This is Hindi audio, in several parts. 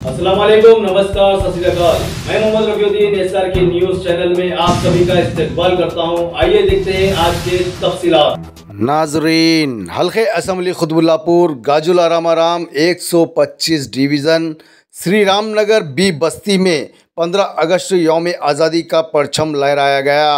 अस्सलाम नमस्कार, सत मैं मोहम्मद रफीउद्दीन, एसआर के न्यूज़ चैनल में आप सभी का इस्तेकबाल करता हूँ। आइए देखते हैं आज के तफसीलात। नाजरीन, हल्के असम्बली खुतबुल्लापुर, गाजुल आराम 125 डिवीज़न श्री रामनगर बी बस्ती में 15 अगस्त यौम आज़ादी का परचम लहराया गया।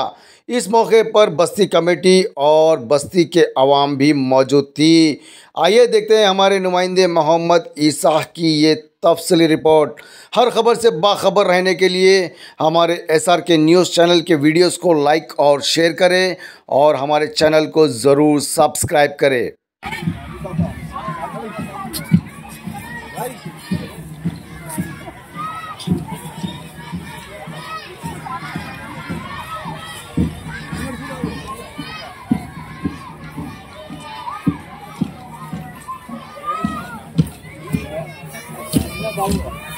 इस मौके पर बस्ती कमेटी और बस्ती के आवाम भी मौजूद थी। आइए देखते हैं हमारे नुमाइंदे मोहम्मद ईसा की ये तफसली रिपोर्ट। हर खबर से बाखबर रहने के लिए हमारे S R K news channel के वीडियोस को लाइक और शेयर करें और हमारे चैनल को ज़रूर सब्सक्राइब करें। 包我。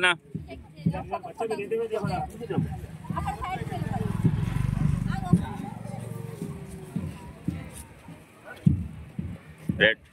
ना रेड